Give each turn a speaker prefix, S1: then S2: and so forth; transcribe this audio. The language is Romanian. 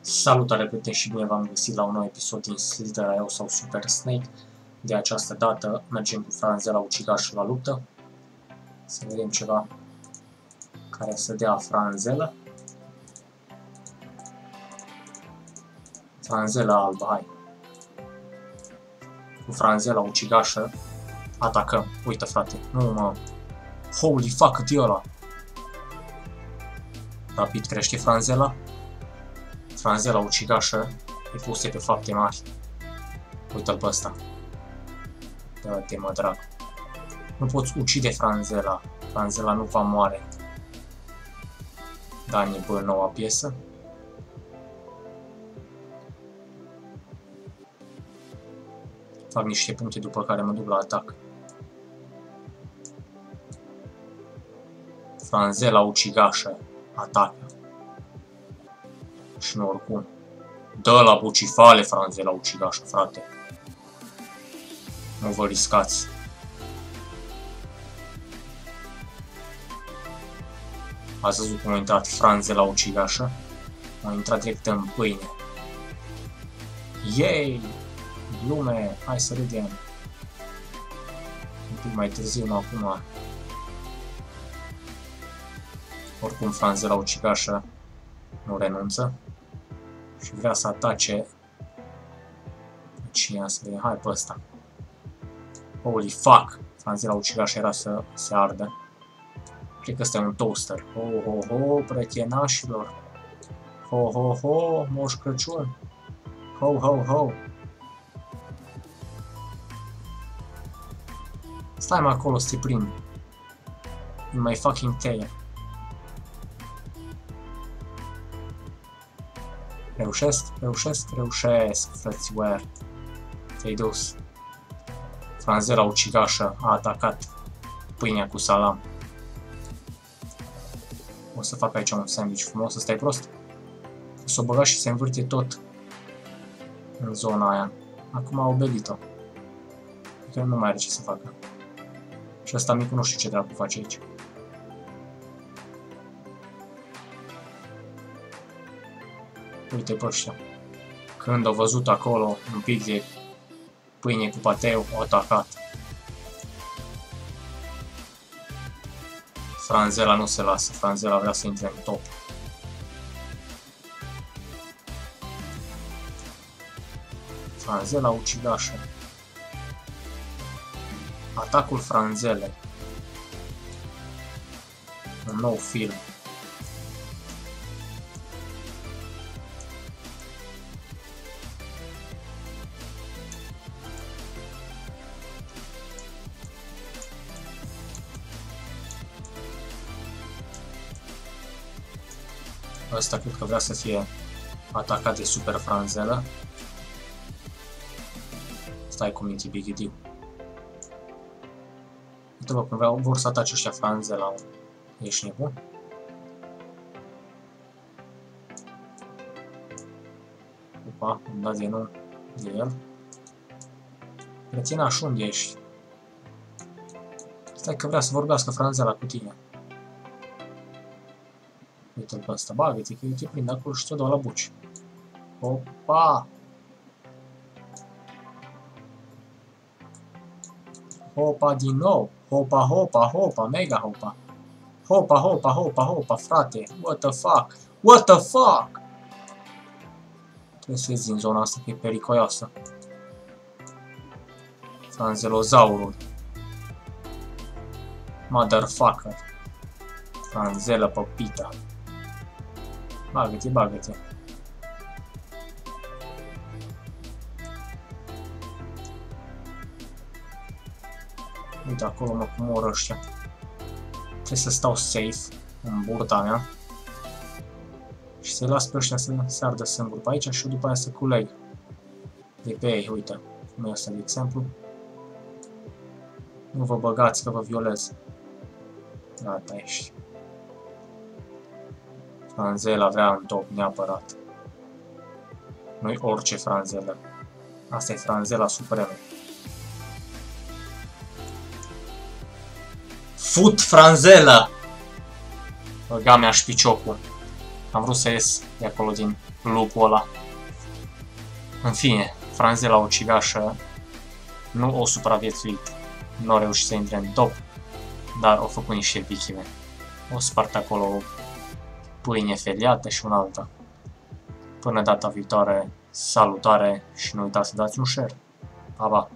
S1: Salutare prieteni și bine v-am găsit la un nou episod din Slither.io sau Super Snake. De această dată mergem cu Franzela ucigașul la luptă. Să vedem ceva care să dea Franzela. Franzela albă, hai. Cu Franzela ucigașă atacăm. Uite frate, nu mă. Holy fuck, cât e ăla? Rapid crește Franzela. Franzela ucigașă e puse pe fapte mari. Uite-l pe ăsta. Dă-te mă drag. Nu poți ucide Franzela. Franzela nu va moare. Dani bă, noua piesă. Fac niște puncte după care mă duc la atac. Franzela ucigașă atacă și nu oricum. Dă la bucifale, franze, la ucigașă, frate. Nu vă riscați. Ați văzut cum a intrat franze la ucigașă? A intrat direct în pâine. Yay! Lume, hai să râdem. Un pic mai târziu, nu acum. Oricum, franze la ucigașă nu renunță și vrea să atace cine să vedem, hai pe ăsta. Holy fuck! Franzila ucigaș era să se ardă. Cred că ăsta e un toaster. Ho, ho, ho, pretienașilor. Ho, ho, ho, moș Crăciun. Ho, ho, ho. Stai mai acolo să te prind. In my fucking tail. Reușesc, reușesc, reușesc, frățioare. Te-ai dus. Franzela ucigașă a atacat pâinea cu salam. O să fac aici un sandwich frumos, să stai prost. O să o băga și se învârte tot în zona aia. Acum a obelit-o. Că nu mai are ce să facă. Și ăsta micul nu știu ce dracu face aici. Uite pe ăștia. Când au văzut acolo un pic de pâine cu pateu, au atacat. Franzela nu se lasă, Franzela vrea să intre în top. Franzela ucigașă. Atacul Franzelei. Un nou film. Asta cred că vrea să fie atacat de super franzelă. Stai cu minții bigidiu. Uite-vă cum vreau, vor să atace ăștia franzela. Ești nebun? Opa, îmi da din nou de el. Reținaș, unde ești? Stai că vrea să vorbească franzela cu tine. Uite-l pe ăsta, bagă-te, că eu te prind acolo și dau la buci. Opa! Hopa din nou! Hopa, hopa, hopa, mega hopa! Hopa, hopa, hopa, hopa, frate! What the fuck? What the fuck? Trebuie să ies din zona asta, că e pericoioasă. Franzelozaurul. Motherfucker. Franzelă pe pita. Bagă-te, bagă-te. Uite, acolo mă comor ăștia. Trebuie să stau safe în burta mea. Și să-i las pe ăștia să se ardă singur pe aici și după aia să culeg. De pe ei, uite. Cum e asta de exemplu. Nu vă băgați că vă violez. Gata, ești. Franzela vrea în top neapărat. Nu-i orice Franzela. Asta e Franzela supremă. Fut Franzela! Băga mea șpiciocul. Am vrut să ies de acolo din lupul ăla. În fine, Franz de la ucigașă nu o supraviețuit. Nu a reușit să intre în top, dar au făcut niște victime. O spart acolo pâine feliată și un alta. Până data viitoare, salutare și nu uitați să dați un share. Pa, pa!